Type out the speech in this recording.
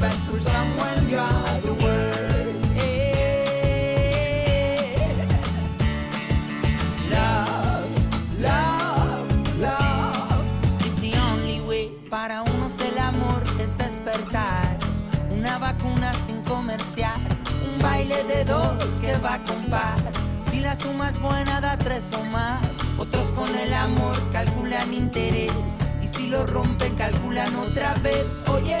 Back to Samuel Your Way, love, love DC Only Way para unos el amor es despertar. Una vacuna sin comercial, un baile de dos que va con paz. Si la suma es buena da tres o más. Otros con el amor calculan interés Y si lo rompen calculan otra vez. Oye